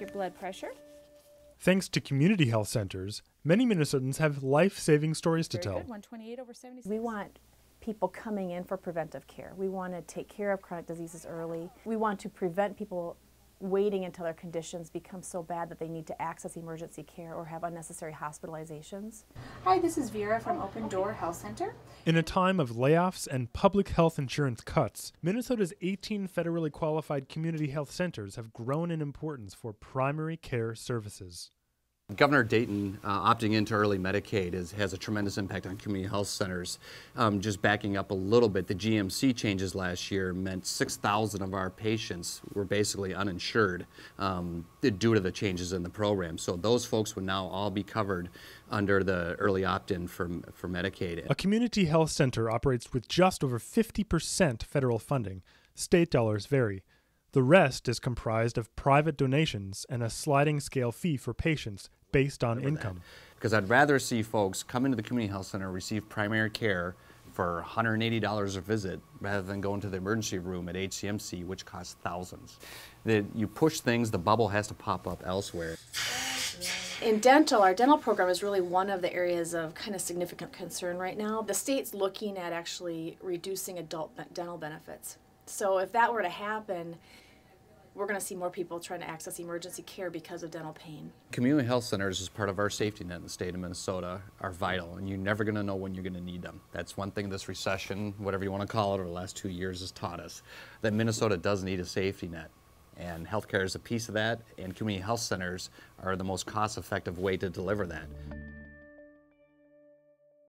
check your blood pressure. Thanks to community health centers, many Minnesotans have life saving stories to Very tell. good. 128 over 76. We want people coming in for preventive care. We want to take care of chronic diseases early. We want to prevent people waiting until their conditions become so bad that they need to access emergency care or have unnecessary hospitalizations. Hi, this is Vera from Open Door Health Center. In a time of layoffs and public health insurance cuts, Minnesota's 18 federally qualified community health centers have grown in importance for primary care services. Governor Dayton uh, opting into early Medicaid is, has a tremendous impact on community health centers. Um, just backing up a little bit, the GMC changes last year meant 6,000 of our patients were basically uninsured um, due to the changes in the program. So those folks would now all be covered under the early opt-in for, for Medicaid. A community health center operates with just over 50% federal funding. State dollars vary. The rest is comprised of private donations and a sliding scale fee for patients based on income. Because I'd rather see folks come into the community health center, receive primary care for $180 a visit rather than going to the emergency room at HCMC, which costs thousands. That you push things, the bubble has to pop up elsewhere. In dental, our dental program is really one of the areas of kind of significant concern right now. The state's looking at actually reducing adult dental benefits. So if that were to happen, we're going to see more people trying to access emergency care because of dental pain. Community health centers, as part of our safety net in the state of Minnesota, are vital, and you're never going to know when you're going to need them. That's one thing this recession, whatever you want to call it, over the last two years has taught us that Minnesota does need a safety net. And healthcare is a piece of that, and community health centers are the most cost effective way to deliver that.